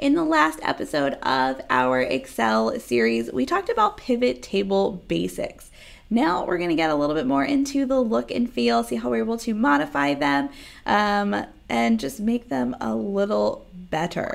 In the last episode of our Excel series, we talked about pivot table basics. Now we're going to get a little bit more into the look and feel, see how we're able to modify them, um, and just make them a little better.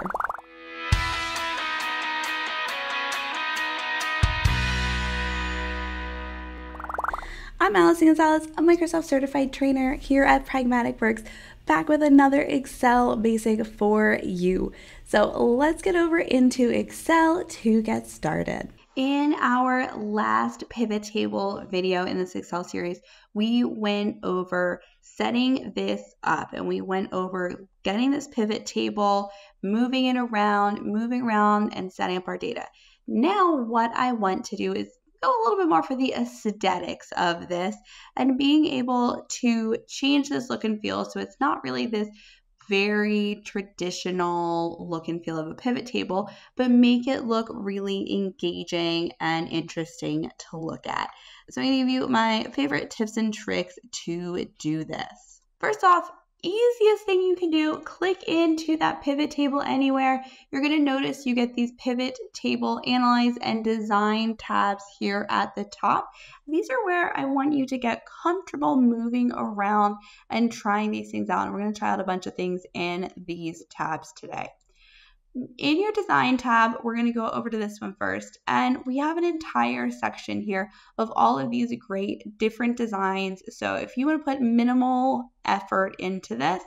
I'm Allison Gonzalez, a Microsoft certified trainer here at Pragmatic Works, back with another Excel basic for you. So let's get over into Excel to get started. In our last pivot table video in this Excel series, we went over setting this up and we went over getting this pivot table, moving it around, moving around, and setting up our data. Now, what I want to do is go a little bit more for the aesthetics of this and being able to change this look and feel so it's not really this very traditional look and feel of a pivot table, but make it look really engaging and interesting to look at. So, I'm going to give you my favorite tips and tricks to do this. First off, easiest thing you can do, click into that pivot table anywhere. You're going to notice you get these pivot table analyze and design tabs here at the top. These are where I want you to get comfortable moving around and trying these things out. And we're going to try out a bunch of things in these tabs today in your design tab, we're going to go over to this one first. And we have an entire section here of all of these great different designs. So if you want to put minimal effort into this,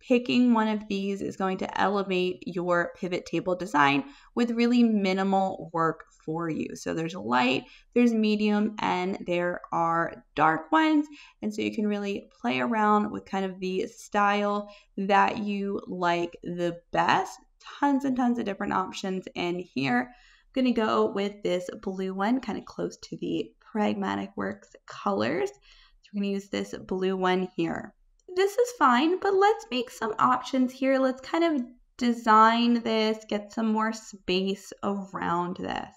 picking one of these is going to elevate your pivot table design with really minimal work for you. So there's light, there's medium, and there are dark ones. And so you can really play around with kind of the style that you like the best tons and tons of different options in here. I'm going to go with this blue one, kind of close to the Pragmatic Works colors. So we're going to use this blue one here. This is fine, but let's make some options here. Let's kind of design this, get some more space around this.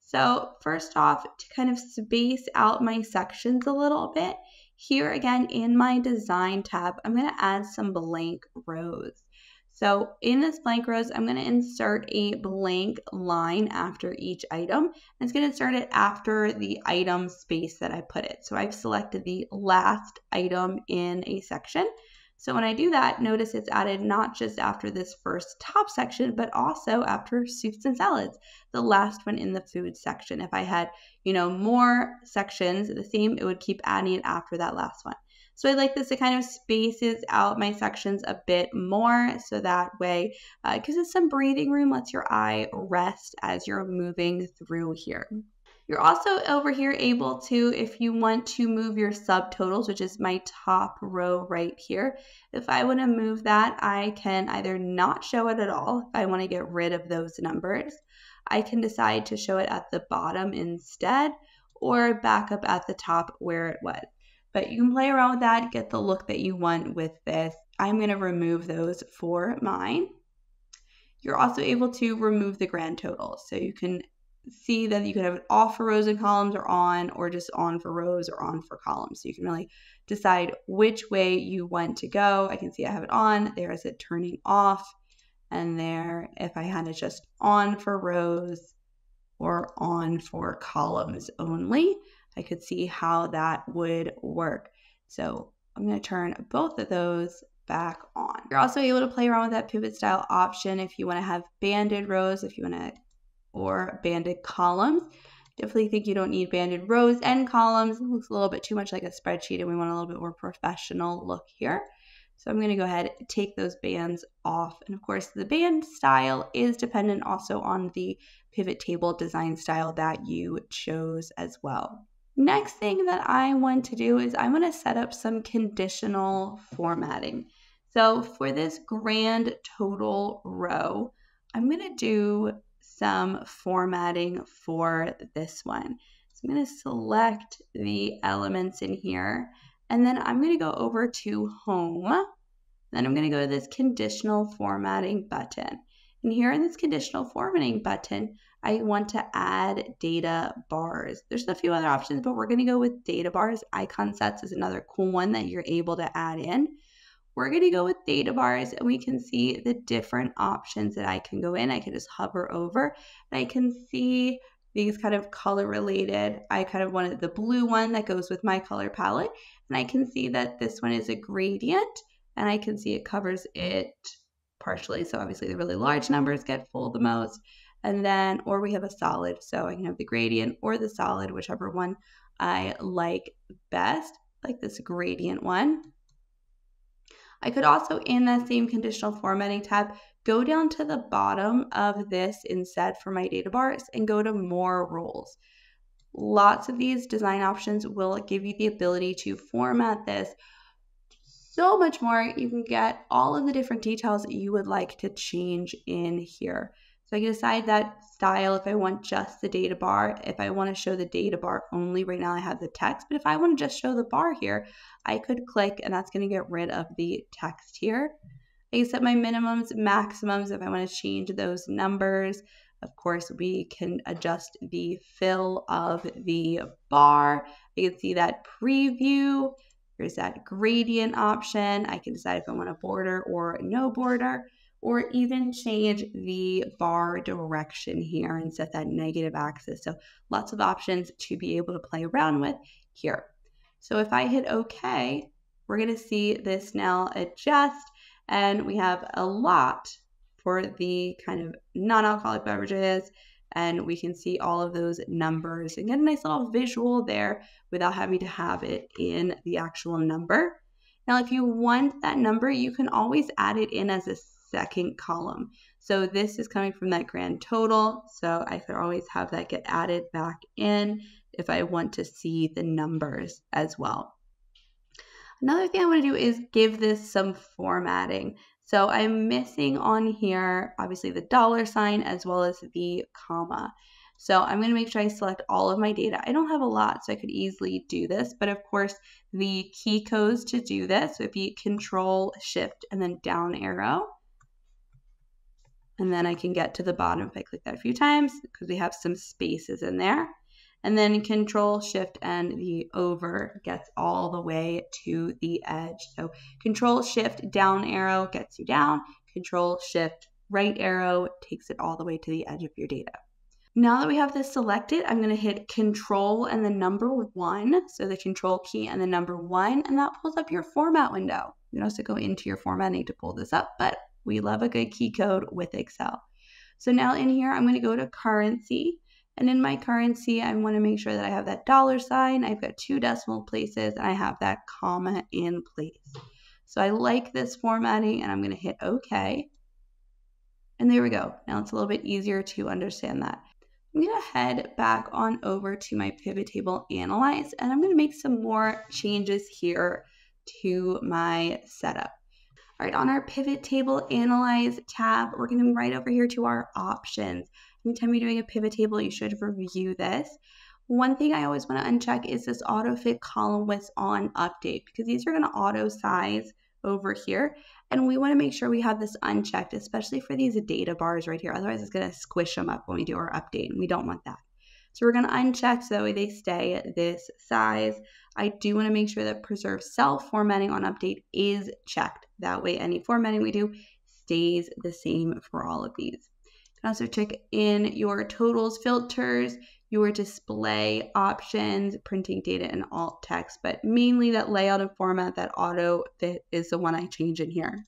So first off, to kind of space out my sections a little bit, here again in my design tab, I'm going to add some blank rows. So in this blank rows, I'm going to insert a blank line after each item. And it's going to insert it after the item space that I put it. So I've selected the last item in a section. So when I do that, notice it's added not just after this first top section, but also after soups and salads, the last one in the food section. If I had, you know, more sections, the same, it would keep adding it after that last one. So I like this, it kind of spaces out my sections a bit more so that way uh, gives it some breathing room, lets your eye rest as you're moving through here. You're also over here able to, if you want to move your subtotals, which is my top row right here, if I want to move that, I can either not show it at all if I want to get rid of those numbers. I can decide to show it at the bottom instead or back up at the top where it was. But you can play around with that, get the look that you want with this. I'm going to remove those for mine. You're also able to remove the grand total. So you can see that you can have it off for rows and columns or on, or just on for rows or on for columns. So you can really decide which way you want to go. I can see I have it on. There is it turning off. And there, if I had it just on for rows or on for columns only, I could see how that would work. So I'm going to turn both of those back on. You're also able to play around with that pivot style option if you want to have banded rows, if you want to, or banded columns. Definitely think you don't need banded rows and columns. It looks a little bit too much like a spreadsheet and we want a little bit more professional look here. So I'm going to go ahead and take those bands off. And of course, the band style is dependent also on the pivot table design style that you chose as well. Next thing that I want to do is I want to set up some conditional formatting. So for this grand total row, I'm going to do some formatting for this one. So I'm going to select the elements in here and then I'm going to go over to home. Then I'm going to go to this conditional formatting button. And here in this conditional formatting button, I want to add data bars. There's a few other options, but we're going to go with data bars. Icon sets is another cool one that you're able to add in. we're going to go with data bars and we can see the different options that I can go in. I can just hover over and I can see these kind of color related. I kind of wanted the blue one that goes with my color palette. And I can see that this one is a gradient and I can see it covers it partially. So obviously the really large numbers get full the most. And then, or we have a solid. So I can have the gradient or the solid, whichever one I like best, like this gradient one. I could also, in that same conditional formatting tab, go down to the bottom of this instead for my data bars and go to more rules. Lots of these design options will give you the ability to format this so much more. You can get all of the different details that you would like to change in here. So I can decide that style if I want just the data bar, if I want to show the data bar only. Right now I have the text, but if I want to just show the bar here, I could click and that's going to get rid of the text here. I can set my minimums, maximums if I want to change those numbers. Of course, we can adjust the fill of the bar. You can see that preview. There's that gradient option. I can decide if I want a border or no border or even change the bar direction here and set that negative axis. So lots of options to be able to play around with here. So if I hit OK, we're going to see this now adjust and we have a lot for the kind of non-alcoholic beverages and we can see all of those numbers and get a nice little visual there without having to have it in the actual number. Now, if you want that number, you can always add it in as a second column. So this is coming from that grand total. So I could always have that get added back in if I want to see the numbers as well. Another thing I want to do is give this some formatting. So I'm missing on here, obviously the dollar sign as well as the comma. So I'm going to make sure I select all of my data. I don't have a lot, so I could easily do this. But of course, the key codes to do this would be Control, Shift, and then down arrow. And then I can get to the bottom if I click that a few times because we have some spaces in there. And then control shift and the over gets all the way to the edge. So control shift down arrow gets you down. Control shift right arrow takes it all the way to the edge of your data. Now that we have this selected, I'm going to hit control and the number one. So the control key and the number one, and that pulls up your format window. You can also go into your formatting to pull this up, but we love a good key code with Excel. So now in here, I'm going to go to currency. And in my currency, I want to make sure that I have that dollar sign. I've got two decimal places and I have that comma in place. So I like this formatting and I'm going to hit OK. And there we go. Now it's a little bit easier to understand that. I'm going to head back on over to my pivot table analyze and I'm going to make some more changes here to my setup. All right, on our pivot table analyze tab, we're going to right over here to our options. Anytime you're doing a pivot table, you should review this. One thing I always want to uncheck is this auto fit column width on update because these are going to auto size over here. And we want to make sure we have this unchecked, especially for these data bars right here. Otherwise, it's going to squish them up when we do our update, and we don't want that. So we're going to uncheck so that way they stay this size. I do want to make sure that preserve cell formatting on update is checked. That way any formatting we do stays the same for all of these. You can also check in your totals filters, your display options, printing data and alt text, but mainly that layout and format, that auto fit is the one I change in here.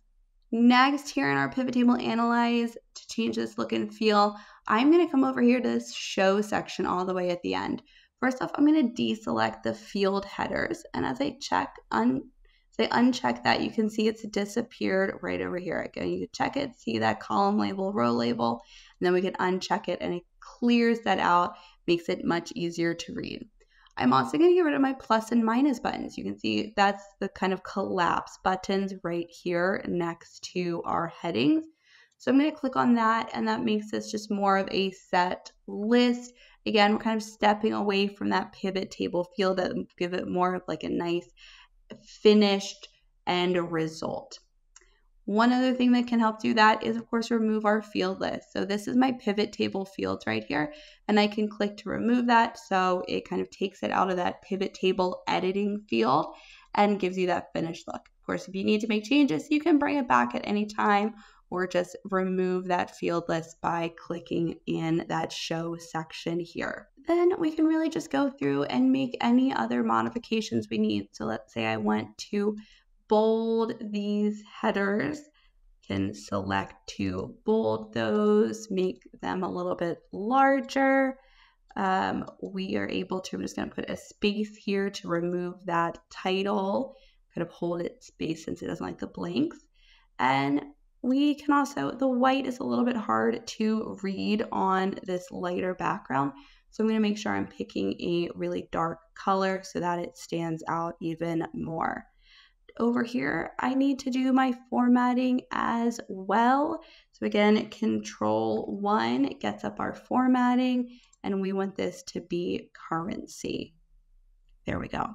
Next, here in our pivot table analyze, to change this look and feel, I'm going to come over here to this show section all the way at the end. First off, I'm going to deselect the field headers. And as I check, un say uncheck that, you can see it's disappeared right over here. Again, you can check it, see that column label, row label, and then we can uncheck it and it clears that out, makes it much easier to read. I'm also going to get rid of my plus and minus buttons. You can see that's the kind of collapse buttons right here next to our headings. So I'm going to click on that and that makes this just more of a set list. Again, we're kind of stepping away from that pivot table feel to give it more of like a nice finished end result. One other thing that can help do that is, of course, remove our field list. So this is my pivot table fields right here, and I can click to remove that. So it kind of takes it out of that pivot table editing field and gives you that finished look. Of course, if you need to make changes, you can bring it back at any time or just remove that field list by clicking in that show section here. Then we can really just go through and make any other modifications we need. So let's say I want to bold these headers, can select to bold those, make them a little bit larger. Um, we are able to, I'm just going to put a space here to remove that title, kind of hold it space since it doesn't like the blanks. And we can also, the white is a little bit hard to read on this lighter background. So I'm going to make sure I'm picking a really dark color so that it stands out even more. Over here, I need to do my formatting as well. So again, control one gets up our formatting and we want this to be currency. There we go.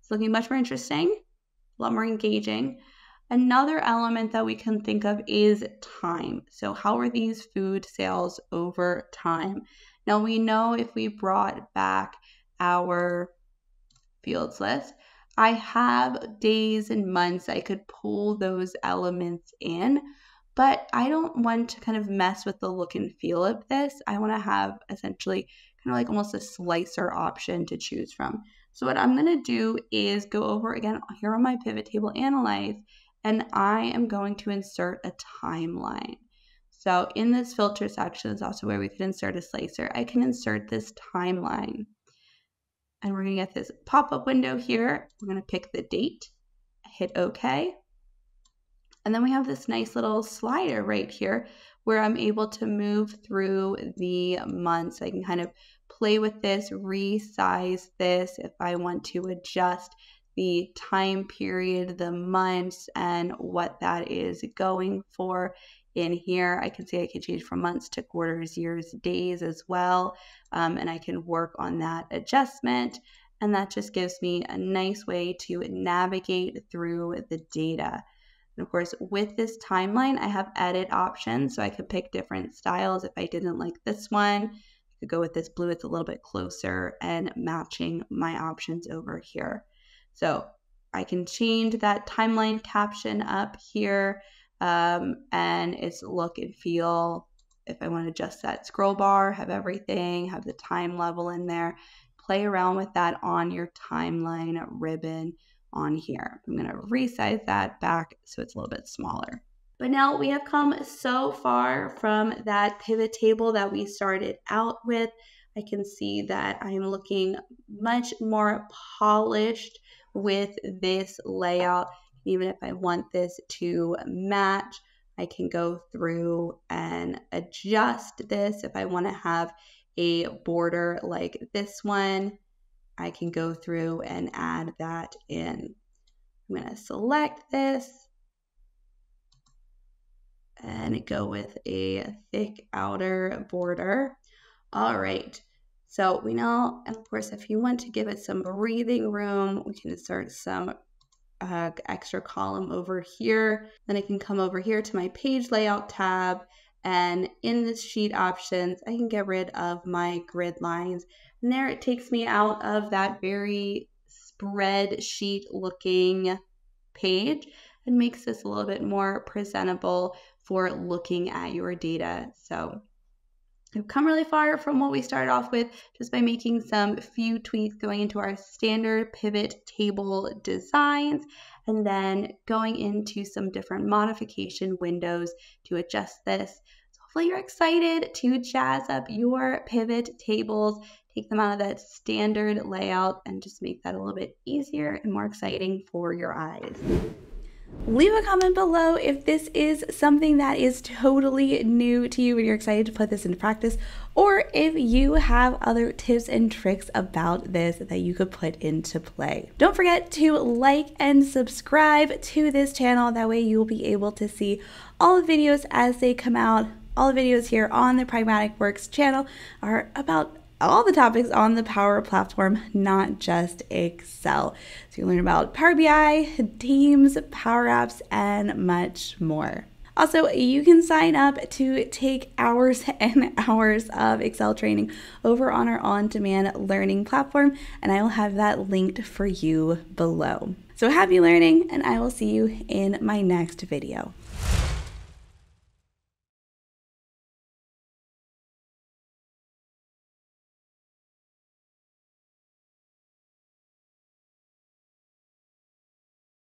It's looking much more interesting, a lot more engaging. Another element that we can think of is time. So, how are these food sales over time? Now, we know if we brought back our fields list, I have days and months I could pull those elements in, but I don't want to kind of mess with the look and feel of this. I want to have essentially kind of like almost a slicer option to choose from. So, what I'm going to do is go over again here on my pivot table analyze and I am going to insert a timeline. So in this filter section is also where we could insert a slicer. I can insert this timeline. And we're going to get this pop-up window here. We're going to pick the date, hit OK. And then we have this nice little slider right here where I'm able to move through the months. I can kind of play with this, resize this if I want to adjust the time period, the months, and what that is going for. In here, I can see I can change from months to quarters, years, days as well. Um, and I can work on that adjustment. And that just gives me a nice way to navigate through the data. And of course, with this timeline, I have edit options. So I could pick different styles. If I didn't like this one, I could go with this blue. It's a little bit closer and matching my options over here. So I can change that timeline caption up here um, and its look and feel. If I want to adjust that scroll bar, have everything, have the time level in there, play around with that on your timeline ribbon on here. I'm going to resize that back so it's a little bit smaller. But now we have come so far from that pivot table that we started out with. I can see that I'm looking much more polished with this layout. Even if I want this to match, I can go through and adjust this. If I want to have a border like this one, I can go through and add that in. I'm going to select this and go with a thick outer border. All right. So we know, and of course, if you want to give it some breathing room, we can insert some uh, extra column over here. Then I can come over here to my page layout tab. And in the sheet options, I can get rid of my grid lines. And there it takes me out of that very spreadsheet looking page and makes this a little bit more presentable for looking at your data. So We've come really far from what we started off with just by making some few tweaks going into our standard pivot table designs and then going into some different modification windows to adjust this. So hopefully you're excited to jazz up your pivot tables, take them out of that standard layout and just make that a little bit easier and more exciting for your eyes. Leave a comment below if this is something that is totally new to you and you're excited to put this into practice, or if you have other tips and tricks about this that you could put into play. Don't forget to like and subscribe to this channel. That way you will be able to see all the videos as they come out. All the videos here on the Pragmatic Works channel are about all the topics on the Power Platform, not just Excel. So you learn about Power BI, Teams, Power Apps, and much more. Also, you can sign up to take hours and hours of Excel training over on our on demand learning platform, and I will have that linked for you below. So happy learning, and I will see you in my next video.